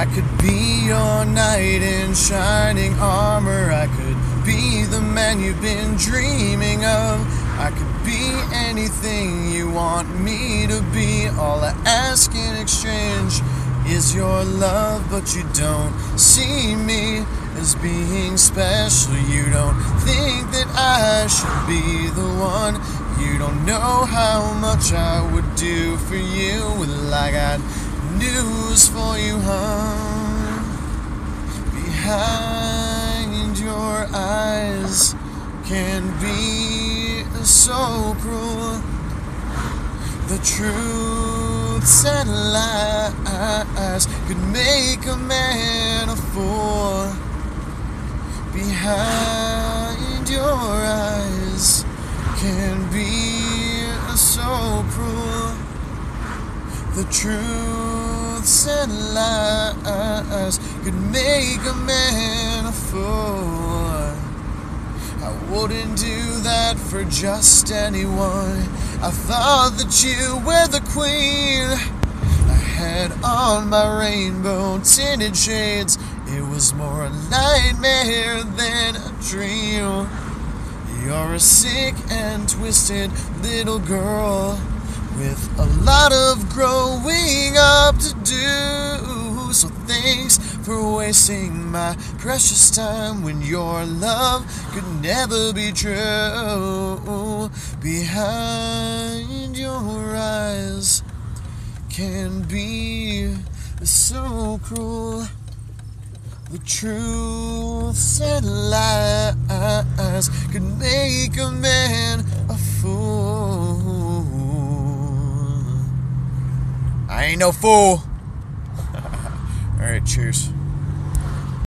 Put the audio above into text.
I could be your knight in shining armor. I could be the man you've been dreaming of. I could be anything you want me to be. All I ask in exchange is your love, but you don't see me as being special. You don't think that I should be the one. You don't know how much I would do for you. Well, I got news for you, hon. Behind your eyes can be so cruel. The truths and lies could make a man a fool. Behind your eyes can be so cruel. The truths and lies could make a man a fool. I wouldn't do that for just anyone. I thought that you were the queen. I had on my rainbow tinted shades. It was more a nightmare than a dream. You're a sick and twisted little girl with a lot of growing. So thanks for wasting my precious time when your love could never be true. Behind your eyes can be so cruel. The truths and lies could make a man a fool. I ain't no fool. All right, cheers.